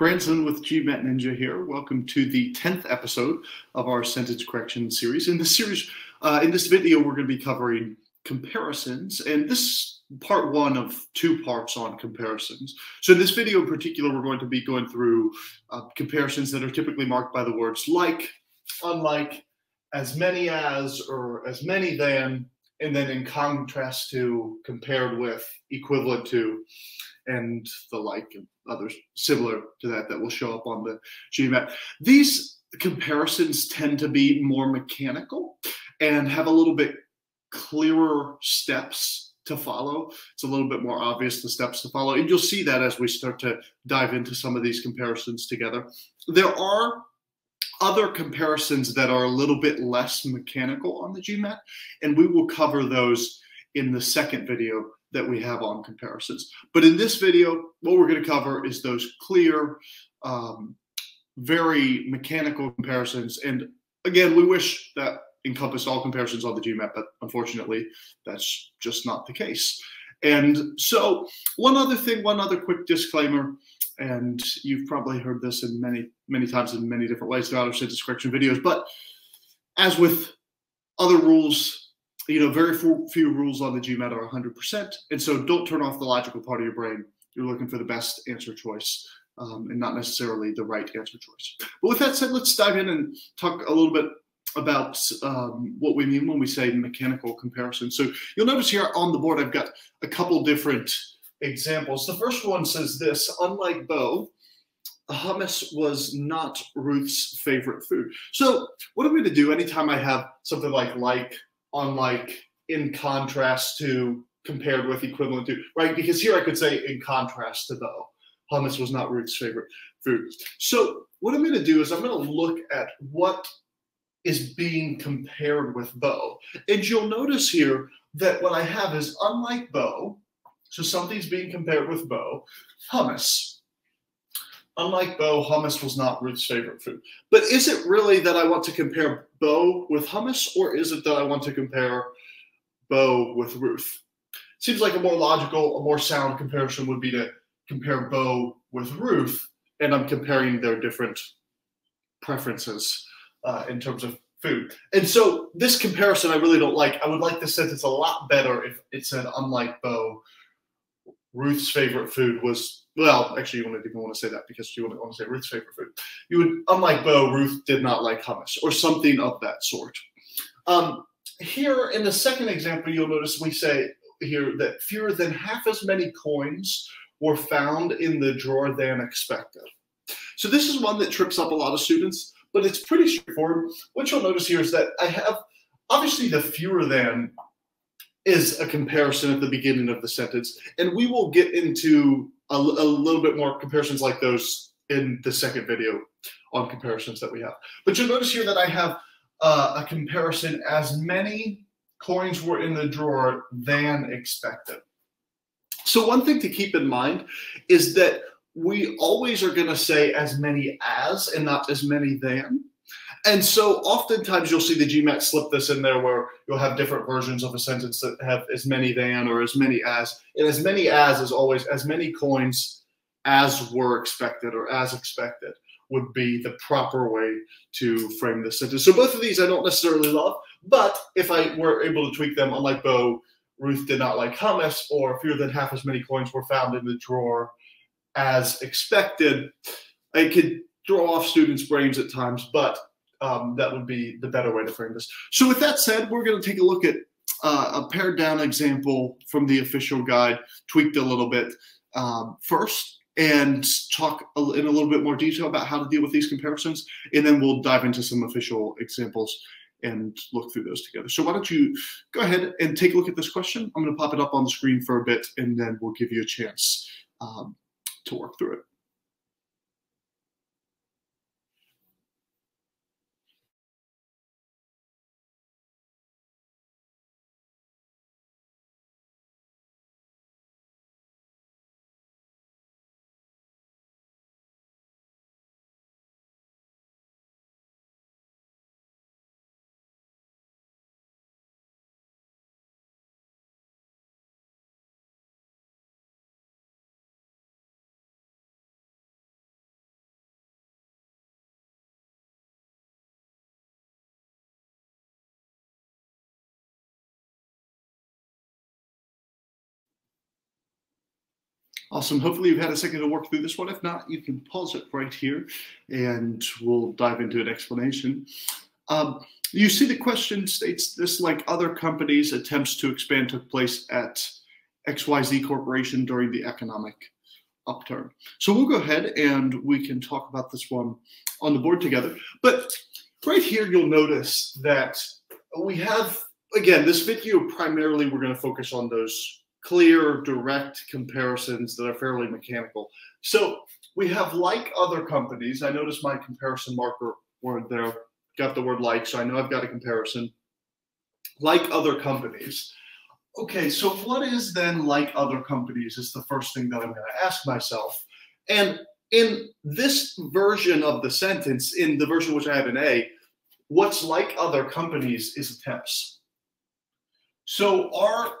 Bransen with GMAT Ninja here. Welcome to the 10th episode of our sentence correction series. In this series, uh, in this video, we're going to be covering comparisons, and this part one of two parts on comparisons. So in this video in particular, we're going to be going through uh, comparisons that are typically marked by the words like, unlike, as many as, or as many than, and then in contrast to, compared with, equivalent to, and the like, and others similar to that that will show up on the GMAT. These comparisons tend to be more mechanical and have a little bit clearer steps to follow. It's a little bit more obvious the steps to follow. And you'll see that as we start to dive into some of these comparisons together. There are other comparisons that are a little bit less mechanical on the GMAT, and we will cover those in the second video that we have on comparisons. But in this video, what we're going to cover is those clear, um, very mechanical comparisons. And again, we wish that encompassed all comparisons on the GMAT, but unfortunately, that's just not the case. And so, one other thing, one other quick disclaimer, and you've probably heard this in many, many times in many different ways throughout our sentence correction videos, but as with other rules you know, very few rules on the GMAT are 100%. And so don't turn off the logical part of your brain. You're looking for the best answer choice um, and not necessarily the right answer choice. But with that said, let's dive in and talk a little bit about um, what we mean when we say mechanical comparison. So you'll notice here on the board, I've got a couple different examples. The first one says this, unlike Bo, hummus was not Ruth's favorite food. So what I'm going to do anytime I have something like like unlike in contrast to compared with equivalent to right? Because here i could say in contrast to though hummus was not ruth's favorite food. So what i'm going to do is i'm going to look at what is being compared with Bo. And you'll notice here that what i have is unlike Bo so something's being compared with Bo hummus unlike Bo, hummus was not Ruth's favorite food. But is it really that I want to compare Bo with hummus, or is it that I want to compare Bo with Ruth? Seems like a more logical, a more sound comparison would be to compare Bo with Ruth, and I'm comparing their different preferences uh, in terms of food. And so this comparison I really don't like. I would like this sentence a lot better if it said, unlike Bo, Ruth's favorite food was well, actually, you wouldn't even want to say that because you wouldn't want to say Ruth's favorite food. You would, unlike Bo, Ruth did not like hummus or something of that sort. Um, here in the second example, you'll notice we say here that fewer than half as many coins were found in the drawer than expected. So this is one that trips up a lot of students, but it's pretty straightforward. What you'll notice here is that I have obviously the fewer than is a comparison at the beginning of the sentence, and we will get into a, a little bit more comparisons like those in the second video on comparisons that we have. But you'll notice here that I have uh, a comparison as many coins were in the drawer than expected. So one thing to keep in mind is that we always are going to say as many as and not as many than. And so oftentimes you'll see the GMAT slip this in there where you'll have different versions of a sentence that have as many than or as many as. And as many as is always as many coins as were expected or as expected would be the proper way to frame the sentence. So both of these I don't necessarily love, but if I were able to tweak them, unlike Bo, Ruth did not like hummus, or fewer than half as many coins were found in the drawer as expected, I could throw off students' brains at times, but um, that would be the better way to frame this. So with that said, we're going to take a look at uh, a pared down example from the official guide, tweaked a little bit um, first, and talk in a little bit more detail about how to deal with these comparisons, and then we'll dive into some official examples and look through those together. So why don't you go ahead and take a look at this question? I'm going to pop it up on the screen for a bit, and then we'll give you a chance um, to work through it. Awesome. Hopefully you've had a second to work through this one. If not, you can pause it right here and we'll dive into an explanation. Um, you see the question states this like other companies, attempts to expand took place at XYZ Corporation during the economic upturn. So we'll go ahead and we can talk about this one on the board together. But right here, you'll notice that we have, again, this video primarily we're going to focus on those clear, direct comparisons that are fairly mechanical. So we have like other companies. I noticed my comparison marker word there got the word like, so I know I've got a comparison. Like other companies. Okay, so what is then like other companies is the first thing that I'm going to ask myself. And in this version of the sentence, in the version which I have in A, what's like other companies is attempts. So are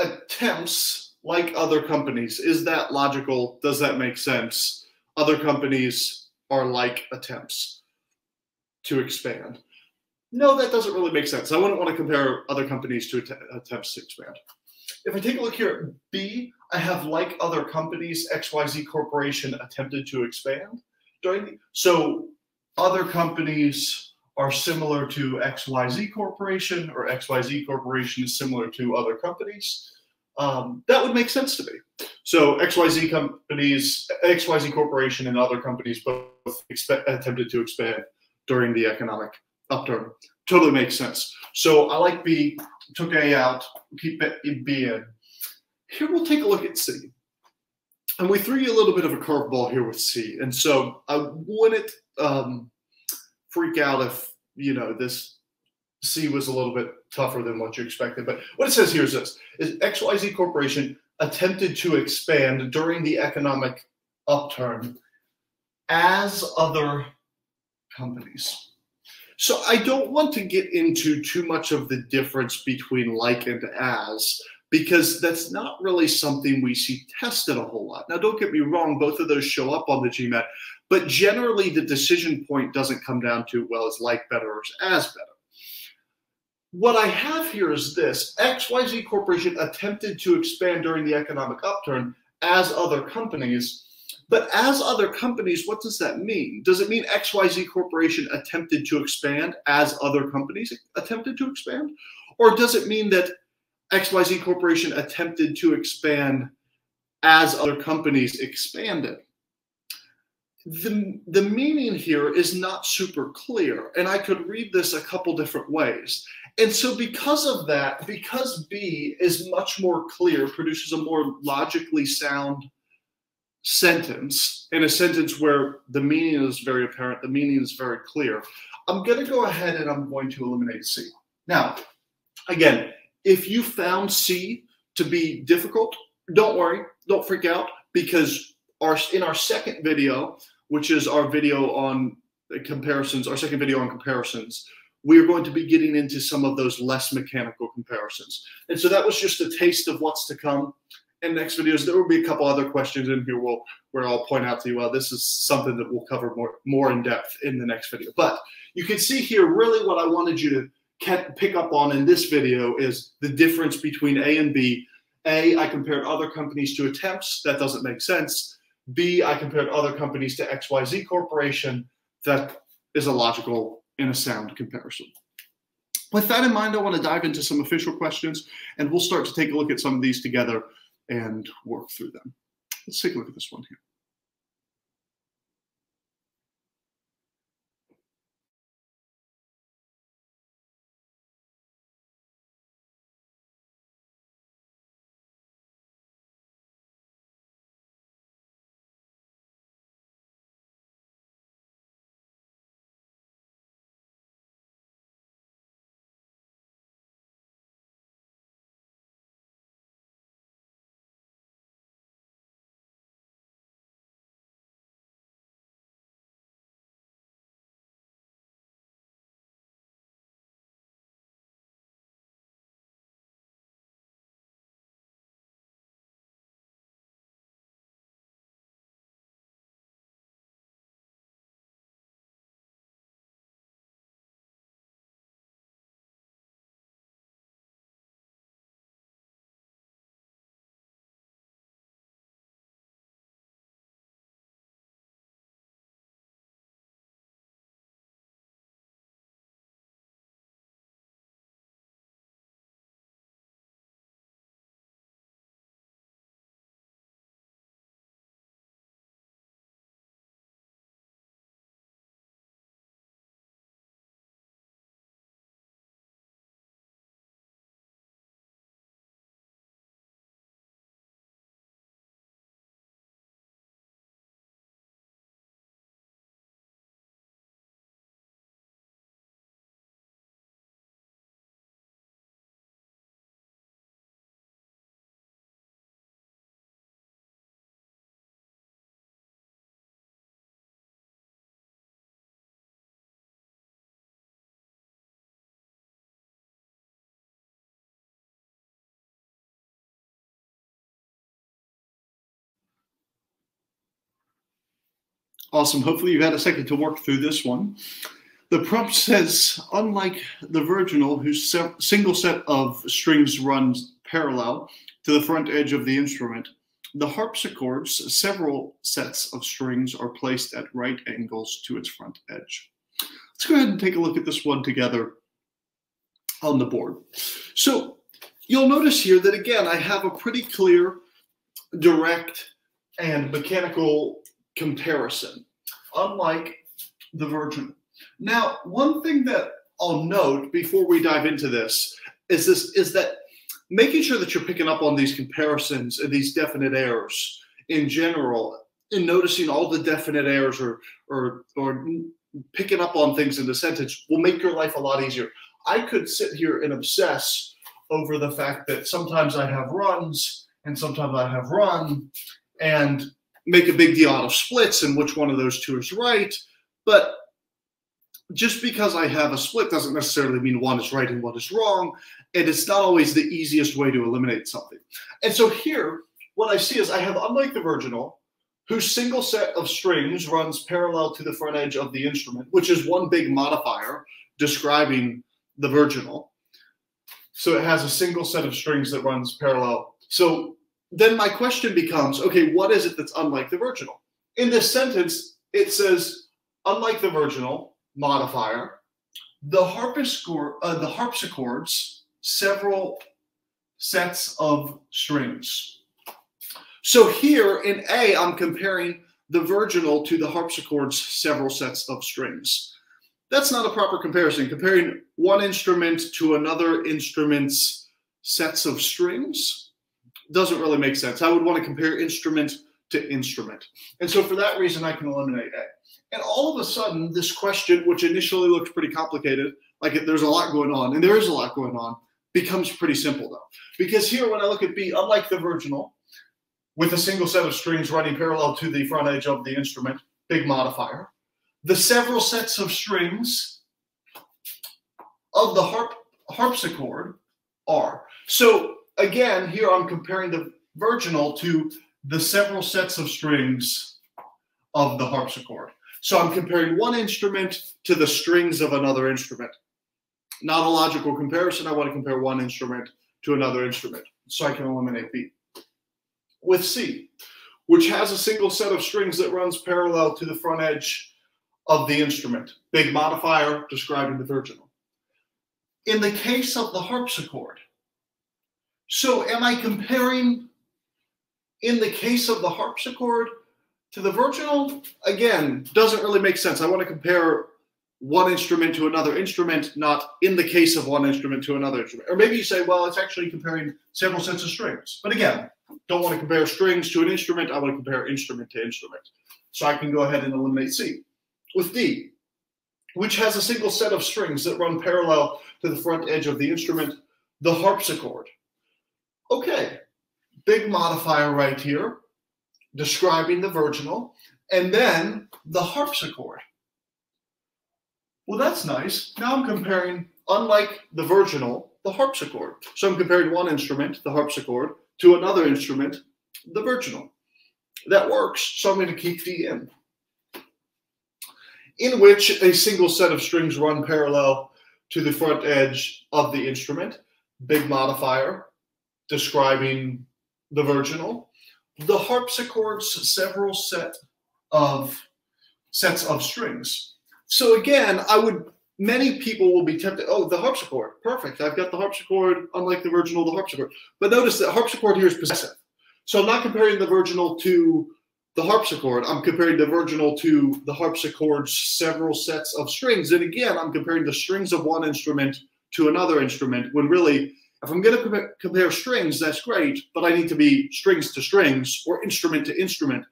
attempts like other companies. Is that logical? Does that make sense? Other companies are like attempts to expand. No, that doesn't really make sense. I wouldn't want to compare other companies to attempts to expand. If I take a look here at B, I have like other companies, XYZ Corporation attempted to expand during the, so other companies are similar to XYZ Corporation or XYZ Corporation is similar to other companies, um, that would make sense to me. So XYZ companies, XYZ Corporation and other companies both attempted to expand during the economic upturn. Totally makes sense. So I like B, took A out, keep B in. Here we'll take a look at C. And we threw you a little bit of a curveball here with C. And so I wouldn't um, freak out if you know, this C was a little bit tougher than what you expected. But what it says here is this is XYZ Corporation attempted to expand during the economic upturn as other companies. So I don't want to get into too much of the difference between like and as because that's not really something we see tested a whole lot. Now, don't get me wrong, both of those show up on the GMAT, but generally, the decision point doesn't come down to, well, is like better or is as better. What I have here is this XYZ Corporation attempted to expand during the economic upturn as other companies. But as other companies, what does that mean? Does it mean XYZ Corporation attempted to expand as other companies attempted to expand? Or does it mean that XYZ Corporation attempted to expand as other companies expanded? the, the meaning here is not super clear. And I could read this a couple different ways. And so, because of that, because B is much more clear, produces a more logically sound sentence, in a sentence where the meaning is very apparent, the meaning is very clear, I'm going to go ahead and I'm going to eliminate C. Now, again, if you found C to be difficult, don't worry, don't freak out, because our in our second video, which is our video on comparisons, our second video on comparisons, we are going to be getting into some of those less mechanical comparisons. And so that was just a taste of what's to come. In next videos, there will be a couple other questions in here where, I'll point out to you, well, this is something that we'll cover more, more in depth in the next video. But you can see here, really what I wanted you to pick up on in this video is the difference between A and B. A, I compared other companies to attempts. That doesn't make sense. B, I compared other companies to XYZ Corporation. That is a logical and a sound comparison. With that in mind, I want to dive into some official questions, and we'll start to take a look at some of these together and work through them. Let's take a look at this one here. Awesome. Hopefully you've had a second to work through this one. The prompt says, unlike the virginal, whose single set of strings runs parallel to the front edge of the instrument, the harpsichord's several sets of strings are placed at right angles to its front edge. Let's go ahead and take a look at this one together on the board. So you'll notice here that again, I have a pretty clear, direct, and mechanical comparison, unlike the Virgin. Now, one thing that I'll note before we dive into this is this is that making sure that you're picking up on these comparisons and these definite errors in general and noticing all the definite errors or or or picking up on things in the sentence will make your life a lot easier. I could sit here and obsess over the fact that sometimes I have runs and sometimes I have run and make a big deal out of splits and which one of those two is right. But just because I have a split doesn't necessarily mean one is right and one is wrong. And it's not always the easiest way to eliminate something. And so here, what I see is I have, unlike the virginal, whose single set of strings runs parallel to the front edge of the instrument, which is one big modifier describing the virginal. So it has a single set of strings that runs parallel. So then my question becomes, okay, what is it that's unlike the virginal? In this sentence, it says, unlike the virginal modifier, the harpsichord, uh, the harpsichords, several sets of strings. So here in A, I'm comparing the virginal to the harpsichord's several sets of strings. That's not a proper comparison. Comparing one instrument to another instrument's sets of strings doesn't really make sense. I would want to compare instrument to instrument. And so for that reason, I can eliminate A. And all of a sudden, this question, which initially looked pretty complicated, like there's a lot going on, and there is a lot going on, becomes pretty simple though. Because here, when I look at B, unlike the virginal, with a single set of strings running parallel to the front edge of the instrument, big modifier, the several sets of strings of the harp, harpsichord are. So again, here I'm comparing the virginal to the several sets of strings of the harpsichord. So I'm comparing one instrument to the strings of another instrument. Not a logical comparison. I want to compare one instrument to another instrument. So I can eliminate B. With C, which has a single set of strings that runs parallel to the front edge of the instrument. Big modifier describing the virginal. In the case of the harpsichord, so am I comparing in the case of the harpsichord to the virginal? Again, doesn't really make sense. I want to compare one instrument to another instrument, not in the case of one instrument to another instrument. Or maybe you say, well, it's actually comparing several sets of strings. But again, don't want to compare strings to an instrument. I want to compare instrument to instrument. So I can go ahead and eliminate C with D, which has a single set of strings that run parallel to the front edge of the instrument, the harpsichord. Okay, big modifier right here, describing the virginal, and then the harpsichord. Well, that's nice. Now I'm comparing, unlike the virginal, the harpsichord. So I'm comparing one instrument, the harpsichord, to another instrument, the virginal. That works, so I'm going to keep D in in which a single set of strings run parallel to the front edge of the instrument. Big modifier describing the virginal. The harpsichord's several set of sets of strings. So again, I would many people will be tempted. Oh, the harpsichord, perfect. I've got the harpsichord, unlike the virginal, the harpsichord. But notice that harpsichord here is possessive. So I'm not comparing the virginal to the harpsichord, I'm comparing the virginal to the harpsichord's several sets of strings. And again, I'm comparing the strings of one instrument to another instrument when really, if I'm going to compare strings, that's great, but I need to be strings to strings or instrument to instrument.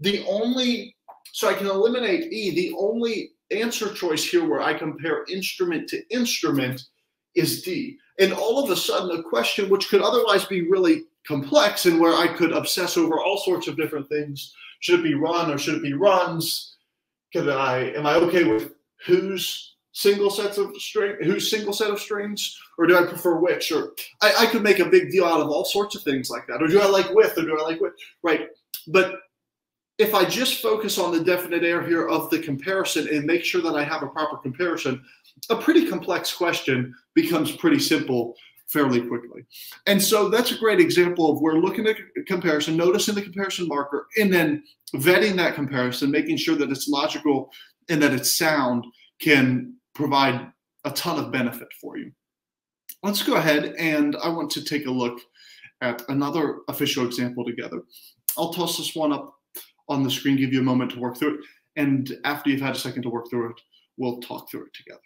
The only, so I can eliminate E, the only answer choice here where I compare instrument to instrument is D. And all of a sudden, a question which could otherwise be really complex and where I could obsess over all sorts of different things should it be run or should it be runs? Could I am I okay with whose single sets of string whose single set of strings, or do I prefer which? Or I, I could make a big deal out of all sorts of things like that. Or do I like with or do I like with? Right. But if I just focus on the definite air here of the comparison and make sure that I have a proper comparison, a pretty complex question becomes pretty simple fairly quickly. And so that's a great example of we're looking at comparison, noticing the comparison marker, and then vetting that comparison, making sure that it's logical and that it's sound can provide a ton of benefit for you. Let's go ahead and I want to take a look at another official example together. I'll toss this one up on the screen, give you a moment to work through it. And after you've had a second to work through it, we'll talk through it together.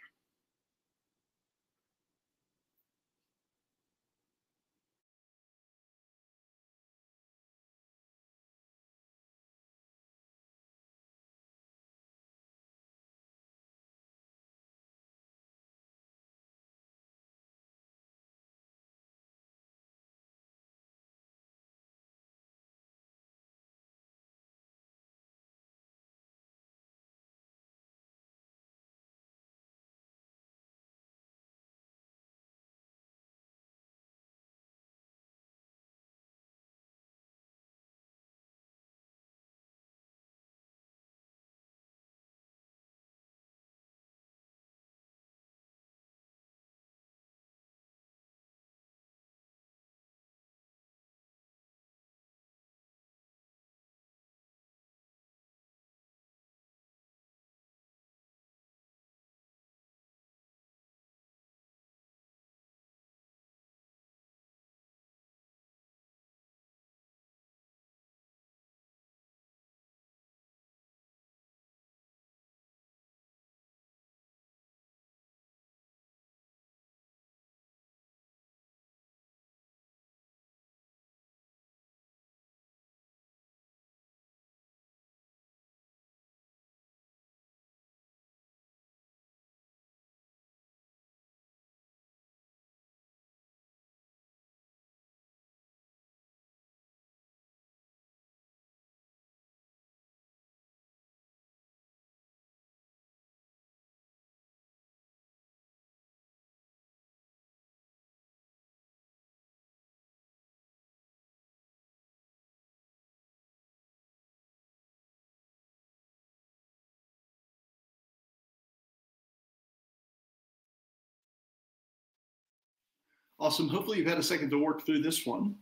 Awesome. Hopefully, you've had a second to work through this one.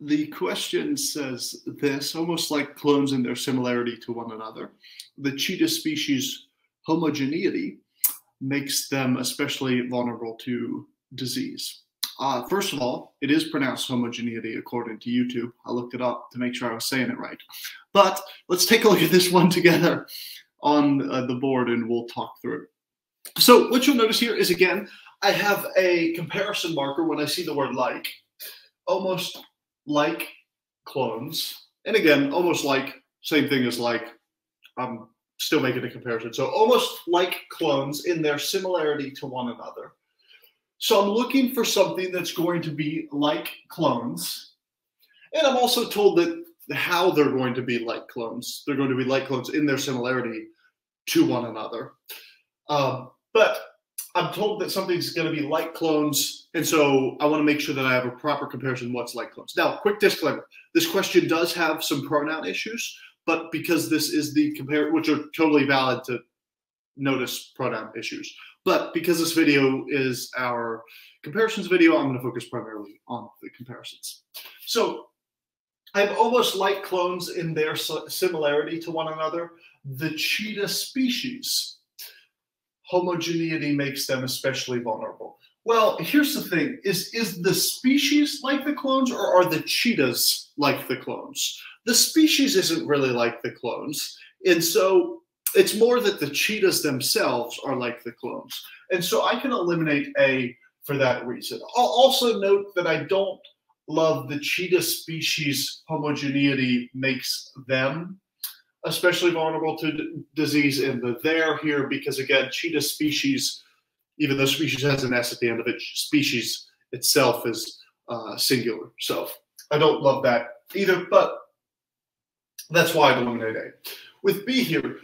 The question says this almost like clones in their similarity to one another. The cheetah species homogeneity makes them especially vulnerable to disease. Uh, first of all, it is pronounced homogeneity according to YouTube. I looked it up to make sure I was saying it right. But let's take a look at this one together on uh, the board and we'll talk through it. So, what you'll notice here is again, I have a comparison marker when I see the word like, almost like clones. And again, almost like, same thing as like, I'm still making a comparison. So almost like clones in their similarity to one another. So I'm looking for something that's going to be like clones. And I'm also told that how they're going to be like clones. They're going to be like clones in their similarity to one another. Um, but I'm told that something's going to be like clones, and so I want to make sure that I have a proper comparison of what's like clones. Now, quick disclaimer: this question does have some pronoun issues, but because this is the compare, which are totally valid to notice pronoun issues, but because this video is our comparisons video, I'm going to focus primarily on the comparisons. So I'm almost like clones in their similarity to one another. The cheetah species homogeneity makes them especially vulnerable. Well, here's the thing: is is the species like the clones, or are the cheetahs like the clones? The species isn't really like the clones, and so it's more that the cheetahs themselves are like the clones. And so I can eliminate A for that reason. I'll also note that I don't love the cheetah species homogeneity makes them especially vulnerable to disease in the there here because again cheetah species even though species has an s at the end of it species itself is uh, singular. So i don't love that either but that's why i eliminate a. With b here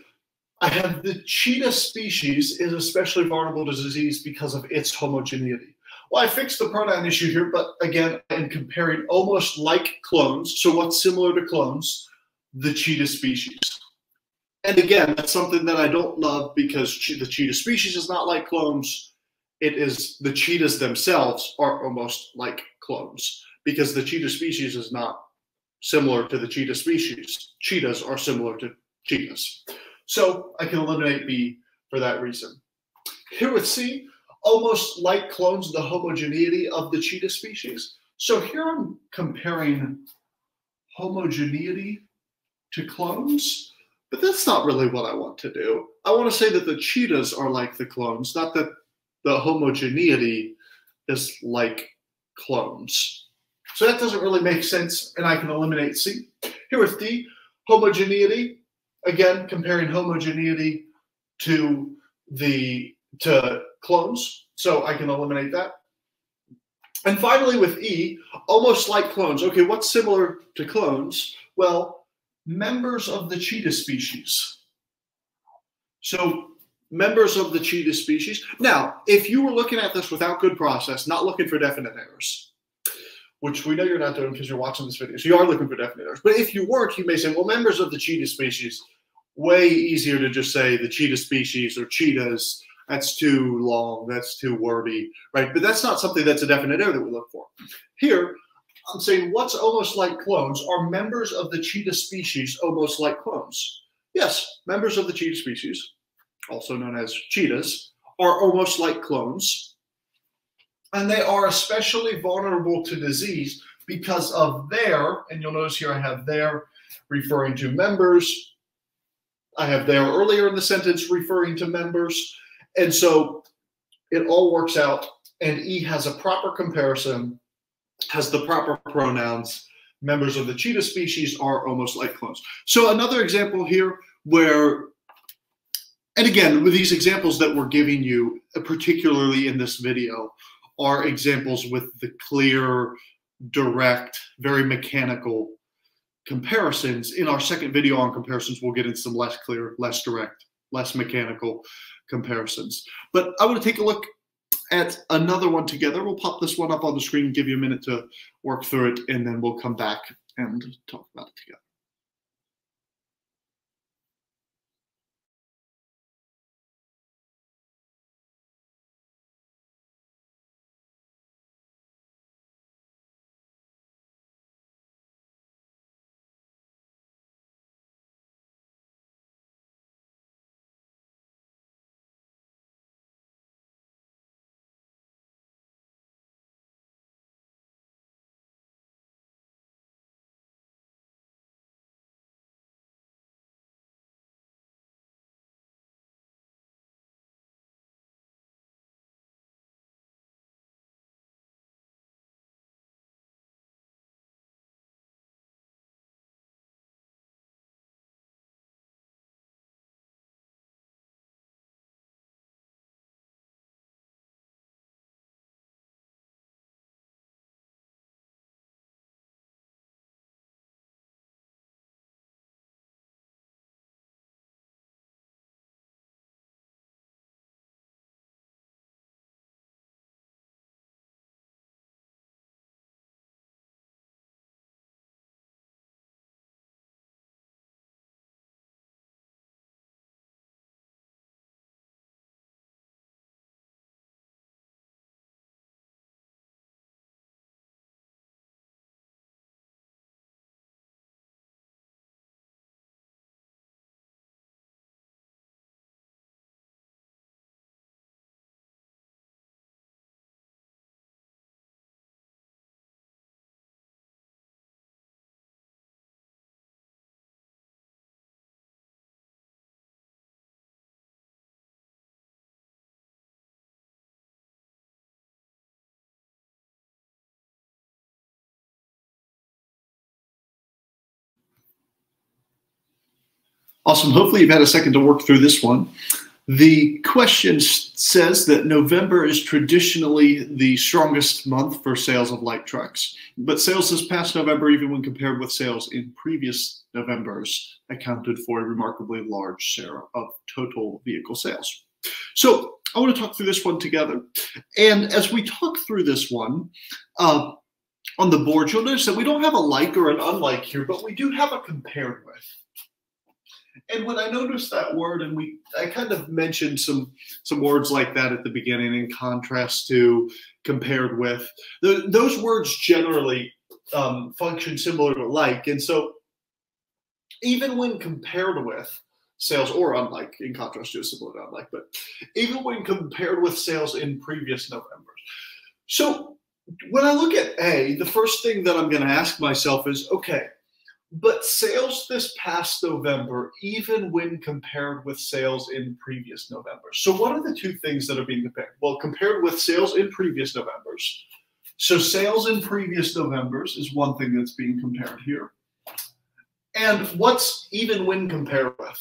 i have the cheetah species is especially vulnerable to disease because of its homogeneity. Well i fixed the pronoun issue here but again i'm comparing almost like clones so what's similar to clones the cheetah species. And again, that's something that I don't love because the cheetah species is not like clones. It is the cheetahs themselves are almost like clones because the cheetah species is not similar to the cheetah species. Cheetahs are similar to cheetahs. So I can eliminate B for that reason. Here with C, almost like clones the homogeneity of the cheetah species. So here I'm comparing homogeneity to clones, but that's not really what I want to do. I want to say that the cheetahs are like the clones, not that the homogeneity is like clones. So that doesn't really make sense, and I can eliminate C. Here with D, homogeneity, again, comparing homogeneity to the to clones, so I can eliminate that. And finally, with E, almost like clones. Okay, what's similar to clones? Well, members of the cheetah species. So, members of the cheetah species. Now, if you were looking at this without good process, not looking for definite errors, which we know you're not doing because you're watching this video, so you are looking for definite errors. But if you weren't, you may say, well, members of the cheetah species, way easier to just say the cheetah species or cheetahs that's too long, that's too wordy, right? But that's not something that's a definite error that we look for. Here, I'm saying what's almost like clones are members of the cheetah species almost like clones. Yes, members of the cheetah species, also known as cheetahs, are almost like clones. And they are especially vulnerable to disease because of their, and you'll notice here I have their referring to members. I have there earlier in the sentence referring to members. And so it all works out, and E has a proper comparison, has the proper pronouns. Members of the cheetah species are almost like clones. So another example here where, and again, with these examples that we're giving you, particularly in this video, are examples with the clear, direct, very mechanical comparisons. In our second video on comparisons, we'll get into some less clear, less direct, less mechanical comparisons. But I want to take a look at another one together. We'll pop this one up on the screen, give you a minute to work through it, and then we'll come back and talk about it together. Awesome. Hopefully, you've had a second to work through this one. The question says that November is traditionally the strongest month for sales of light trucks, but sales this past November, even when compared with sales in previous Novembers, accounted for a remarkably large share of total vehicle sales. So I want to talk through this one together. And as we talk through this one, uh, on the board, you'll notice that we don't have a like or an unlike here, but we do have a compared with. And when I noticed that word, and we, I kind of mentioned some some words like that at the beginning, in contrast to compared with, the, those words generally um, function similar to like, and so even when compared with sales or unlike, in contrast to a similar to unlike, but even when compared with sales in previous Novembers. So when I look at A, the first thing that I'm going to ask myself is, okay, but sales this past November, even when compared with sales in previous November. So, what are the two things that are being compared? Well, compared with sales in previous Novembers. So, sales in previous Novembers is one thing that's being compared here. And what's even when compared with?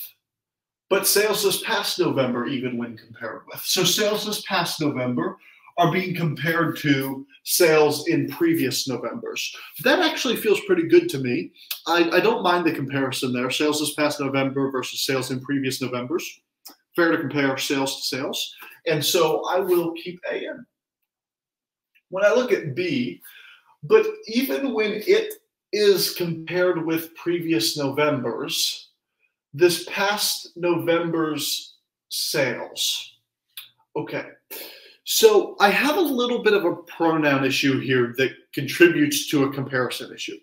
But sales this past November, even when compared with. So, sales this past November are being compared to sales in previous Novembers. That actually feels pretty good to me. I, I don't mind the comparison there. Sales this past November versus sales in previous Novembers. Fair to compare sales to sales. And so I will keep A in. When I look at B, but even when it is compared with previous Novembers, this past November's sales. Okay. So I have a little bit of a pronoun issue here that contributes to a comparison issue.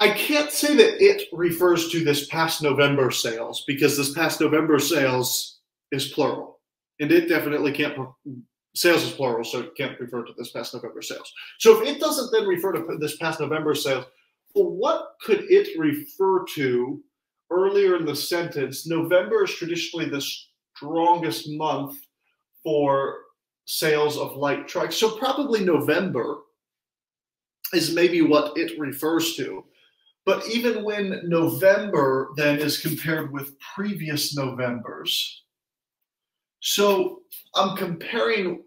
I can't say that it refers to this past November sales because this past November sales is plural. And it definitely can't, sales is plural, so it can't refer to this past November sales. So if it doesn't then refer to this past November sales, well, what could it refer to earlier in the sentence? November is traditionally the strongest month for sales of light trucks. So probably November is maybe what it refers to. But even when November then is compared with previous Novembers, so I'm comparing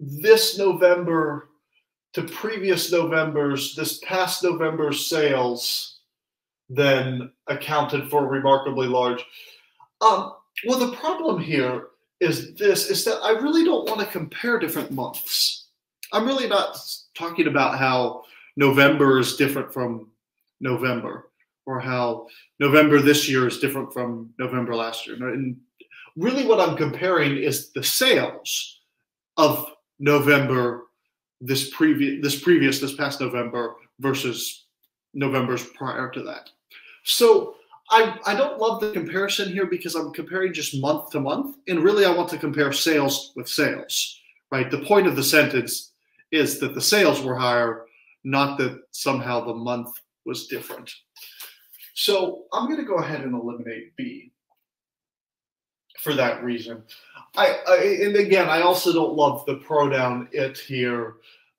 this November to previous Novembers, this past November's sales then accounted for remarkably large. Um, well, the problem here is this is that I really don't want to compare different months. I'm really not talking about how November is different from November or how November this year is different from November last year. And really what I'm comparing is the sales of November this previous this previous this past November versus November's prior to that. So I, I don't love the comparison here because I'm comparing just month to month. And really, I want to compare sales with sales, right? The point of the sentence is that the sales were higher, not that somehow the month was different. So I'm going to go ahead and eliminate B for that reason. I, I, and again, I also don't love the pronoun it here,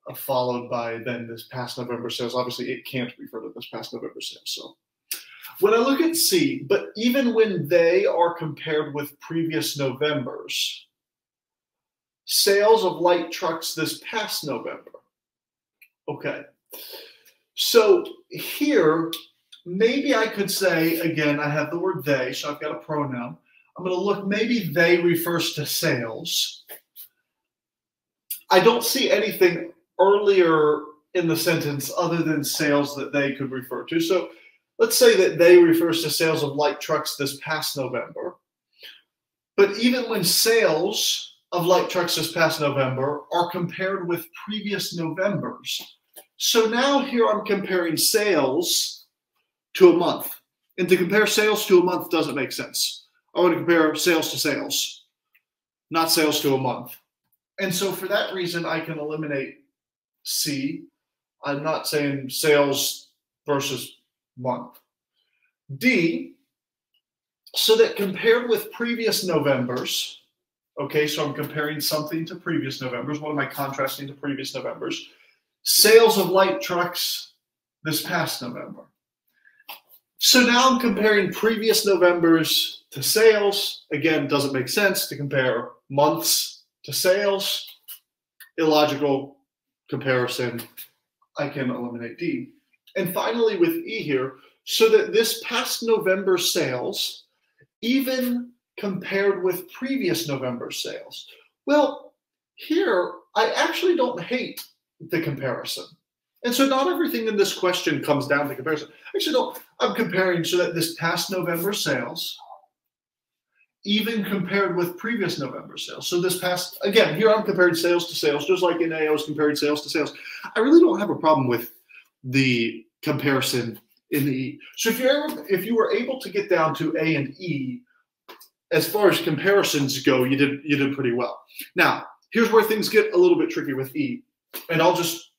uh, followed by then this past November sales. Obviously, it can't refer to this past November sales. So when I look at C, but even when they are compared with previous Novembers, sales of light trucks this past November. Okay. So here, maybe I could say, again, I have the word they, so I've got a pronoun. I'm going to look, maybe they refers to sales. I don't see anything earlier in the sentence other than sales that they could refer to. So Let's say that they refers to sales of light trucks this past November. But even when sales of light trucks this past November are compared with previous Novembers. So now here I'm comparing sales to a month. And to compare sales to a month doesn't make sense. I want to compare sales to sales, not sales to a month. And so for that reason, I can eliminate C. I'm not saying sales versus month. D, so that compared with previous Novembers, okay, so I'm comparing something to previous Novembers. What am I contrasting to previous Novembers? Sales of light trucks this past November. So now I'm comparing previous Novembers to sales. Again, doesn't make sense to compare months to sales. Illogical comparison. I can eliminate D. And finally, with E here, so that this past November sales, even compared with previous November sales. Well, here, I actually don't hate the comparison. And so not everything in this question comes down to comparison. Actually, no, I'm comparing so that this past November sales, even compared with previous November sales. So this past, again, here I'm comparing sales to sales, just like in was comparing sales to sales. I really don't have a problem with the comparison in the E. So if you if you were able to get down to A and E, as far as comparisons go, you did you did pretty well. Now, here's where things get a little bit tricky with E, and I'll just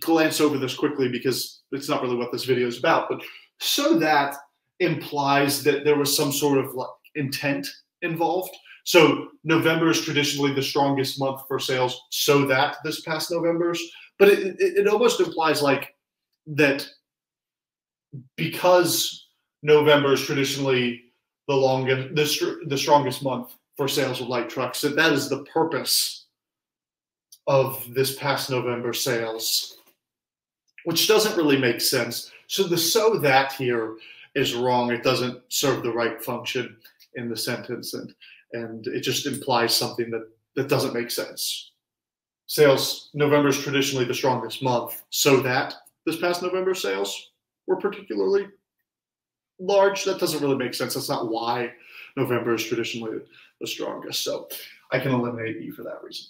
glance over this quickly because it's not really what this video is about. But so that implies that there was some sort of like intent involved. So November is traditionally the strongest month for sales, so that this past November's, but it, it, it almost implies like that because November is traditionally the longest, the, the strongest month for sales of light trucks, that that is the purpose of this past November sales, which doesn't really make sense. So the so that here is wrong. It doesn't serve the right function in the sentence, and and it just implies something that that doesn't make sense. Sales November is traditionally the strongest month, so that this past November sales were particularly large. That doesn't really make sense. That's not why November is traditionally the strongest. So I can eliminate E for that reason.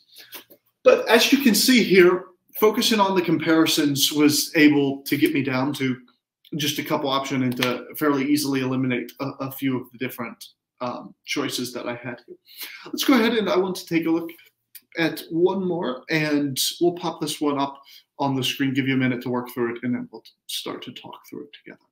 But as you can see here, focusing on the comparisons was able to get me down to just a couple options and to fairly easily eliminate a, a few of the different um, choices that I had. Let's go ahead and I want to take a look at one more and we'll pop this one up on the screen, give you a minute to work through it, and then we'll start to talk through it together.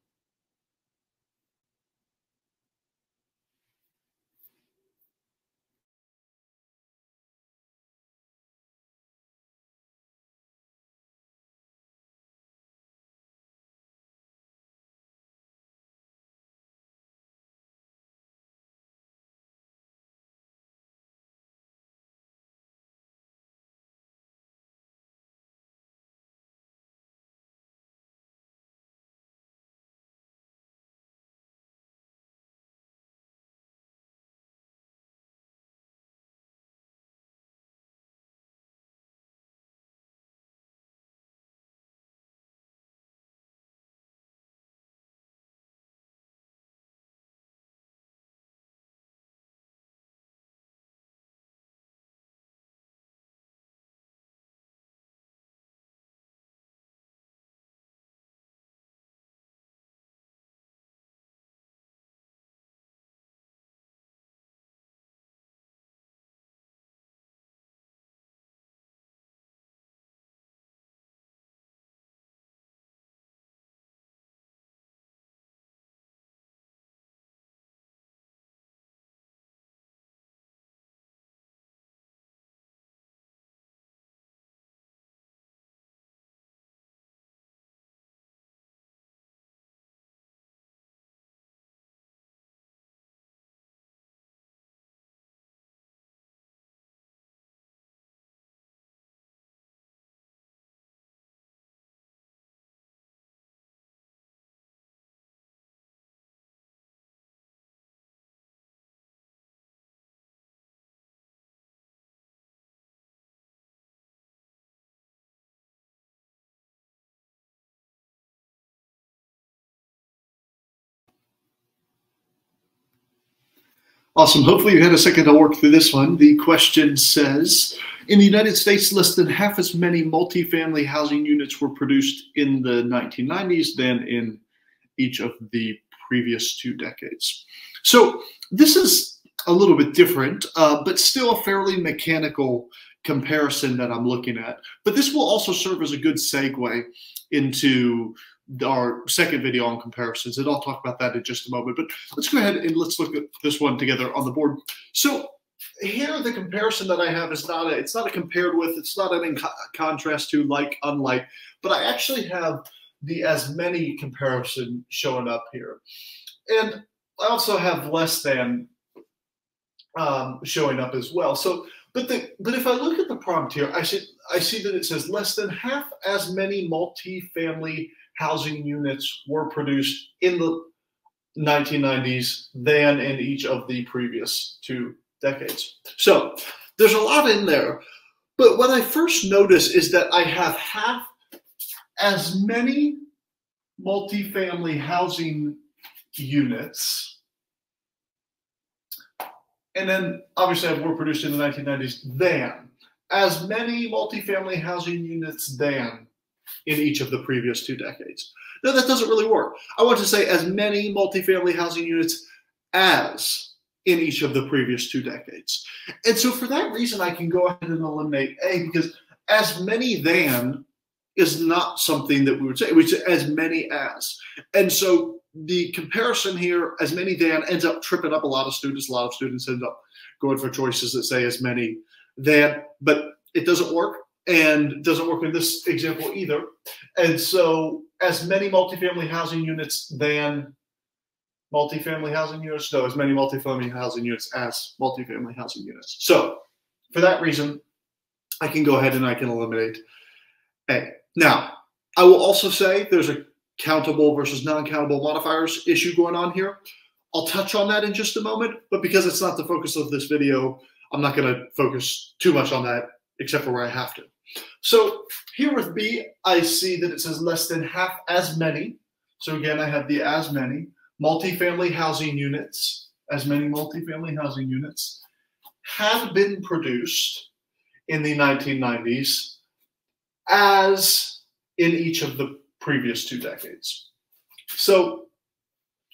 Awesome. Hopefully, you had a second to work through this one. The question says In the United States, less than half as many multifamily housing units were produced in the 1990s than in each of the previous two decades. So, this is a little bit different, uh, but still a fairly mechanical comparison that I'm looking at. But this will also serve as a good segue into our second video on comparisons, and I'll talk about that in just a moment. But let's go ahead and let's look at this one together on the board. So here, the comparison that I have is not a, it's not a compared with, it's not an in contrast to, like, unlike, but I actually have the as many comparison showing up here. And I also have less than um, showing up as well. So, but the but if I look at the prompt here, I see I see that it says less than half as many multi-family housing units were produced in the 1990s than in each of the previous two decades. So there's a lot in there. But what I first notice is that I have half as many multifamily housing units, and then obviously I were produced in the 1990s, than as many multifamily housing units than in each of the previous two decades. No, that doesn't really work. I want to say as many multifamily housing units as in each of the previous two decades. And so for that reason, I can go ahead and eliminate A because as many than is not something that we would say. We say as many as. And so the comparison here, as many than, ends up tripping up a lot of students. A lot of students end up going for choices that say as many than, but it doesn't work and doesn't work in this example either. And so as many multifamily housing units than multifamily housing units, no, as many multifamily housing units as multifamily housing units. So for that reason, I can go ahead and I can eliminate A. Now, I will also say there's a countable versus non-countable modifiers issue going on here. I'll touch on that in just a moment, but because it's not the focus of this video, I'm not going to focus too much on that except for where I have to. So here with B, I see that it says less than half as many. So again, I have the as many multifamily housing units, as many multifamily housing units have been produced in the 1990s as in each of the previous two decades. So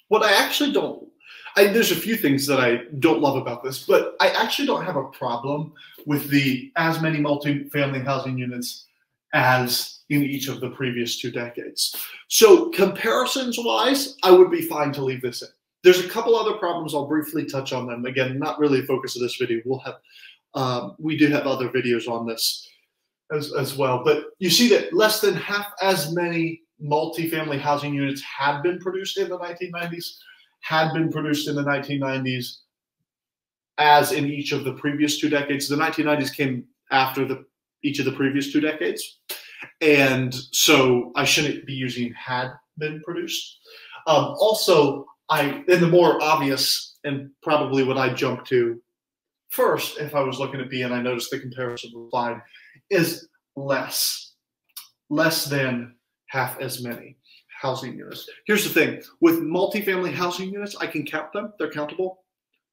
what I actually don't I, there's a few things that I don't love about this, but I actually don't have a problem with the as many multifamily housing units as in each of the previous two decades. So comparisons wise, I would be fine to leave this in. There's a couple other problems. I'll briefly touch on them. Again, not really a focus of this video. We'll have, um, we do have other videos on this as, as well. But you see that less than half as many multifamily housing units had been produced in the 1990s had been produced in the 1990s as in each of the previous two decades. The 1990s came after the each of the previous two decades. And so I shouldn't be using had been produced. Um, also, I and the more obvious and probably what I jump to first, if I was looking at B and I noticed the comparison was is less, less than half as many housing units. Here's the thing with multifamily housing units, I can count them, they're countable.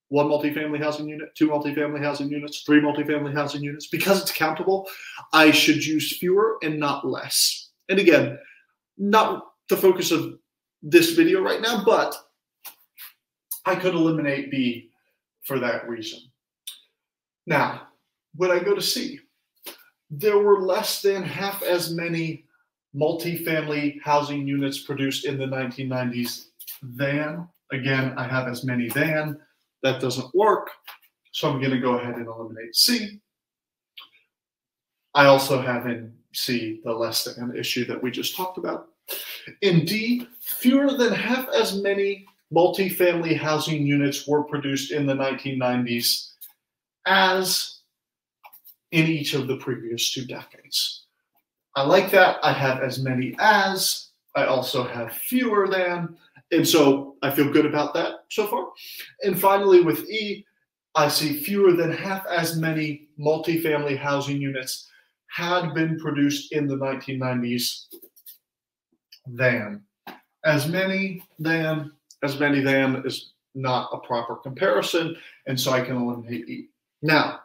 One multifamily housing unit, two multifamily housing units, three multifamily housing units. Because it's countable, I should use fewer and not less. And again, not the focus of this video right now, but I could eliminate B for that reason. Now, when I go to C, there were less than half as many multifamily housing units produced in the 1990s than. Again, I have as many than. That doesn't work. So I'm going to go ahead and eliminate C. I also have in C the less than issue that we just talked about. In D, fewer than half as many multifamily housing units were produced in the 1990s as in each of the previous two decades. I like that. I have as many as. I also have fewer than. And so I feel good about that so far. And finally, with E, I see fewer than half as many multifamily housing units had been produced in the 1990s than. As many than, as many than is not a proper comparison. And so I can eliminate E. Now,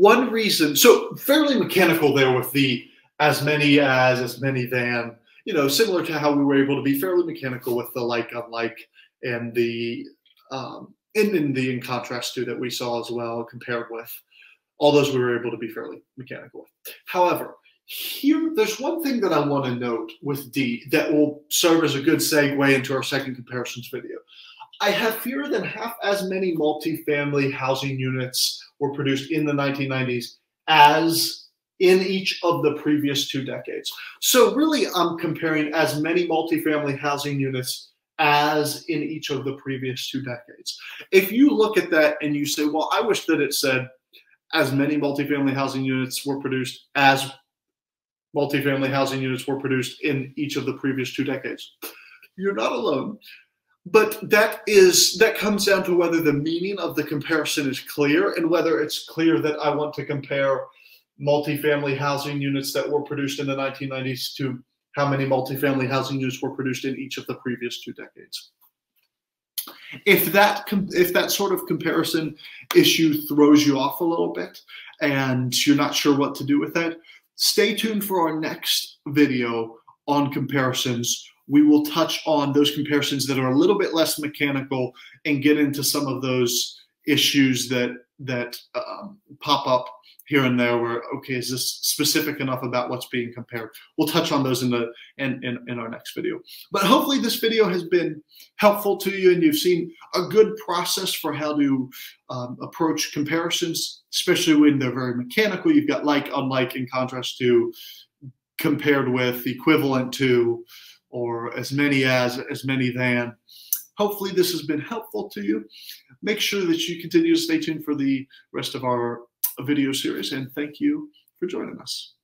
one reason, so fairly mechanical there with the as many as, as many than, you know, similar to how we were able to be fairly mechanical with the like, unlike, and the, um, and in the in contrast to that we saw as well compared with all those we were able to be fairly mechanical. However, here, there's one thing that I want to note with D that will serve as a good segue into our second comparisons video. I have fewer than half as many multifamily housing units were produced in the 1990s as in each of the previous two decades. So really, I'm comparing as many multifamily housing units as in each of the previous two decades. If you look at that and you say, well, I wish that it said as many multifamily housing units were produced as multifamily housing units were produced in each of the previous two decades. You're not alone but that is that comes down to whether the meaning of the comparison is clear and whether it's clear that I want to compare multifamily housing units that were produced in the 1990s to how many multifamily housing units were produced in each of the previous two decades. If that if that sort of comparison issue throws you off a little bit and you're not sure what to do with that, stay tuned for our next video on comparisons. We will touch on those comparisons that are a little bit less mechanical and get into some of those issues that that um, pop up here and there where okay is this specific enough about what's being compared? We'll touch on those in the in, in, in our next video. But hopefully this video has been helpful to you and you've seen a good process for how to um, approach comparisons especially when they're very mechanical. You've got like unlike in contrast to compared with equivalent to or as many as as many than hopefully this has been helpful to you make sure that you continue to stay tuned for the rest of our video series. And thank you for joining us.